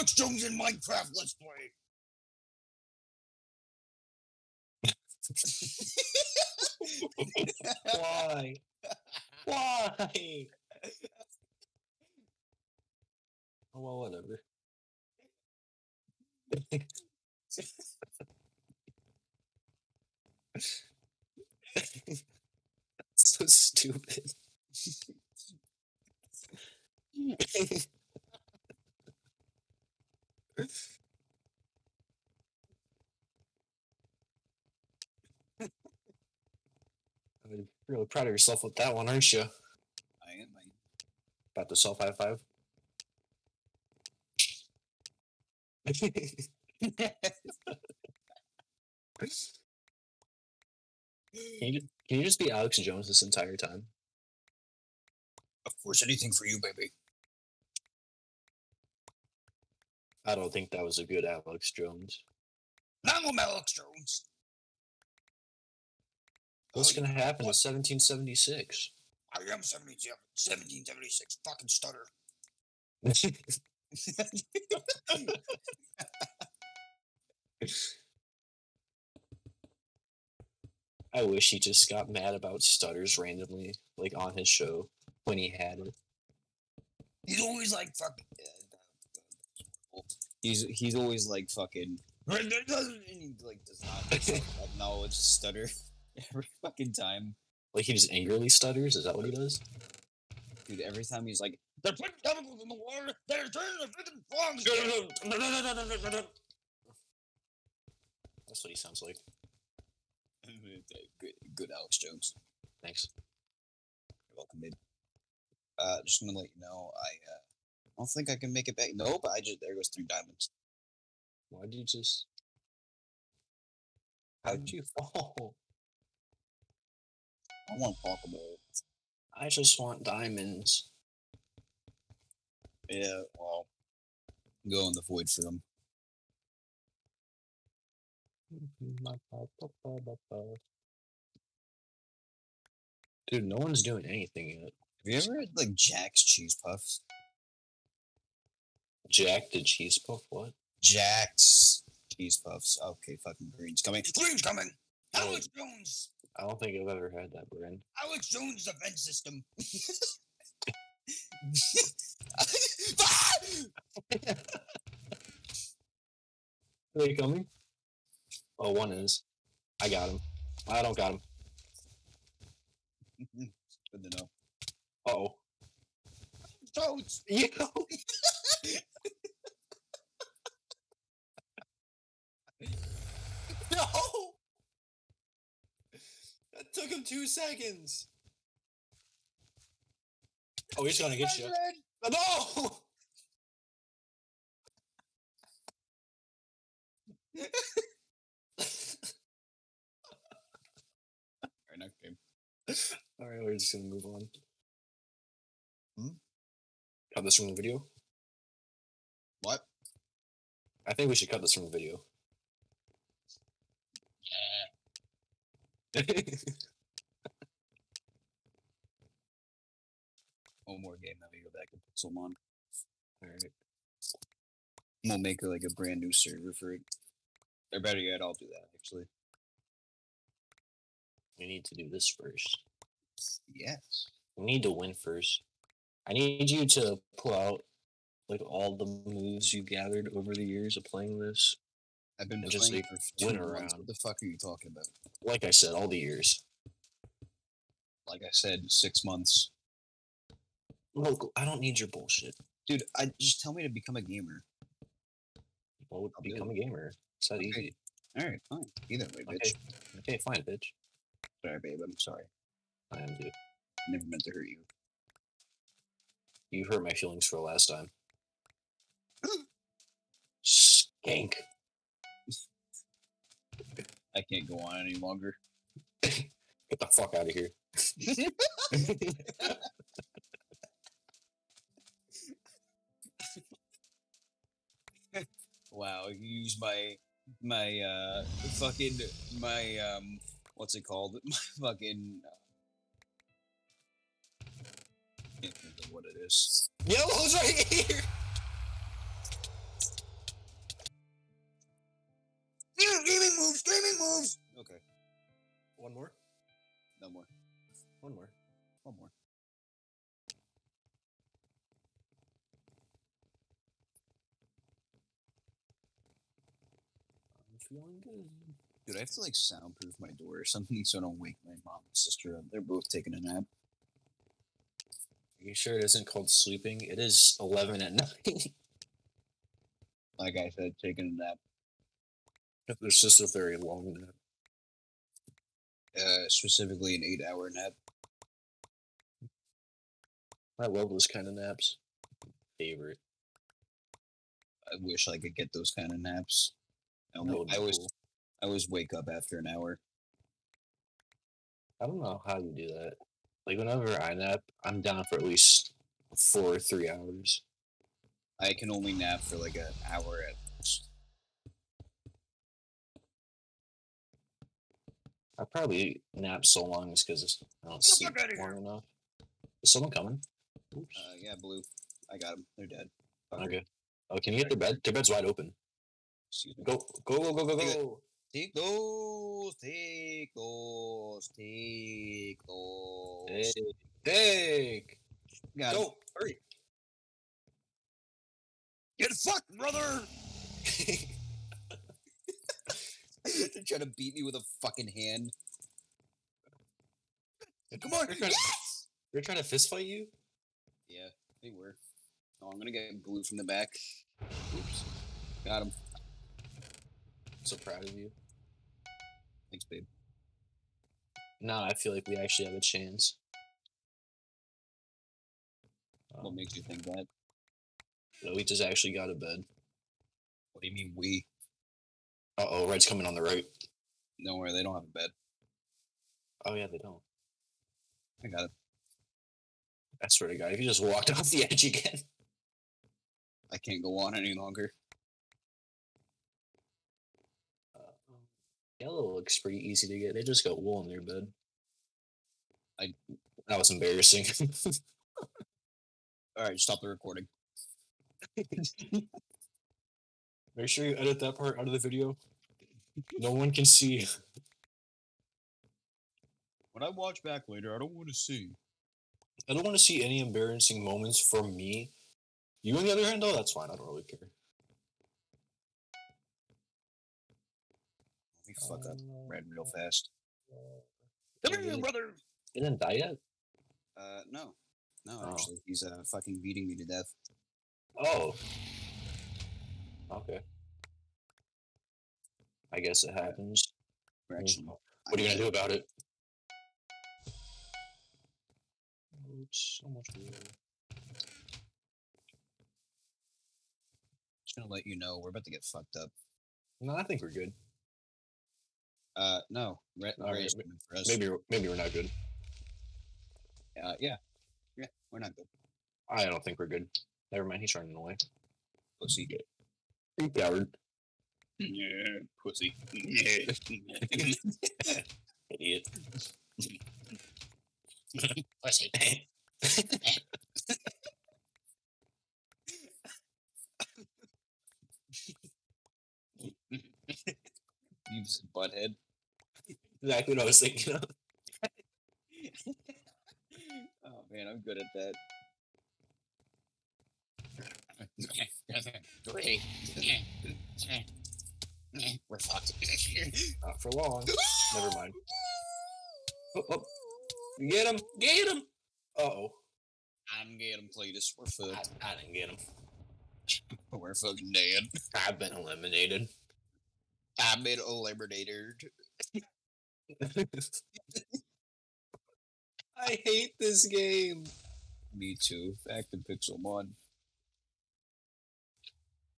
Alex Jones in Minecraft Let's Play. Why? Why? Oh well, whatever. so stupid. I mean, really proud of yourself with that one, aren't you? I am. I About the self high five. Can you, can you just be Alex Jones this entire time? of course, anything for you, baby. I don't think that was a good Alex Jones. Now I'm Alex Jones. What's Oh, gonna happen in 1776? I am 70, 1776. Fucking stutter. I wish he just got mad about stutters randomly, like on his show when he had it. He's always like fucking. Uh, He's he's always like fucking. And he like does not acknowledge stutter every fucking time, Like he just angrily stutters. Is that what he does? dude. Every time he's like, "They're putting chemicals in the water. They're turning the freaking frogs." That's what he sounds like. good, good, Alex Jones. Thanks. You're welcome, babe. Uh, just gonna let you know, I uh, don't think I can make it back. No, but I just there goes three diamonds. Why did you just? How did mm. you fall? I want to talk about. I just want diamonds. Yeah, well, go in the void for them. Dude, no one's doing anything yet. Have you ever had like Jack's cheese puffs? Jack the cheese puff. What? Jack's cheese puffs. Okay, fucking green's coming. Green's coming. Alex Jones. I don't think I've ever had that brand. Alex Jones' defense system. Are they coming? Oh, one is. I got him. I don't got him. Good to know. Uh oh. Toads. Yo. no. That took him two seconds. Oh, he's gonna get you. No. Alright, next game. All right, we're just gonna move on. Hmm? Cut this from the video. What? I think we should cut this from the video. One more game, then we go back to Pixelmon. All right. We'll make like a brand new server for it. Or better yet, I'll do that actually. We need to do this first. Yes. We need to win first. I need you to pull out like all the moves you gathered over the years of playing this. I've been just, playing like, for two win around. What the fuck are you talking about? Like I said, all the years. Like I said, six months. Look, I don't need your bullshit. Dude, I just tell me to become a gamer. Well, I'll do become a gamer. It's that Okay. easy. Alright, fine. Either way, bitch. Okay. Okay, fine, bitch. Sorry, babe. I'm sorry. I am dude. Never meant to hurt you. You hurt my feelings for the last time. Skank. I can't go on any longer. Get the fuck out of here. wow, use my my uh fucking my um what's it called? My fucking uh, what it is. Yellow's right here. Gaming moves, gaming moves. Okay. One more. No more. One more. One more. Feeling good. Dude, I have to like soundproof my door or something so I don't wake my mom and sister up. They're both taking a nap. Are you sure it isn't called sleeping? It is eleven at night. Like I said, taking a nap. It's just a very long nap. Uh, specifically an eight-hour nap. I love those kind of naps. Favorite. I wish I could get those kind of naps. I, That only, would be I always, cool. I always wake up after an hour. I don't know how you do that. Like whenever I nap, I'm down for at least four or three hours. I can only nap for like an hour at most. I probably nap so long is because I don't sleep long enough. Is someone coming? Uh, yeah, blue. I got them. They're dead. Fucker. okay. Oh, can you get their bed? Their bed's wide open. Excuse me. Go, go, go, go, go, go. Take those. Take those. Take those. Take, take. Got 'em. Go, hurry. Get fucked, brother. They're trying to beat me with a fucking hand. Come on. They're trying, Yes! they're trying to fist fight you? Yeah, they were. Oh, I'm gonna get blue from the back. Oops. Got him. So proud of you. Thanks, babe. Now I feel like we actually have a chance. What Um, makes you think that? no, we just actually got a bed. What do you mean we? Uh oh, Red's coming on the right. No worry, they don't have a bed. Oh yeah, they don't. I got it. I swear to God, if you just walked off the edge again. I can't go on any longer. Yellow looks pretty easy to get. They just got wool in their bed. I- that was embarrassing. All right, stop the recording. Make sure you edit that part out of the video. No one can see. When I watch back later, I don't want to see. I don't want to see any embarrassing moments from me. You, on the other hand, though, that's fine. I don't really care. Fuck up. Uh, Red real fast. Come here, brother. He didn't die yet. Uh, no, no. Oh. Actually, he's uh fucking beating me to death. Oh. Okay. I guess it happens. Or Mm. actually, What are you gonna do about it? Oops, so much wool. Just gonna let you know we're about to get fucked up. No, I think we're good. Uh, no, Red, All right, Ray's ma- for us. Maybe maybe we're not good. Uh, yeah, yeah, we're not good. I don't think we're good. Never mind, he's running away. Pussy. You coward. Yeah, pussy. Yeah. Idiot. pussy. You butthead. Exactly what I was thinking of. Oh man, I'm good at that. We're fucked. Not for long. Never mind. Oh, oh. Get him! Get him! Uh oh. I'm getting Cletus. We're I, fucked. I didn't get him. We're fucking dead. I've been eliminated. I've been eliminated. I hate this game. Me too. Back to Pixelmon.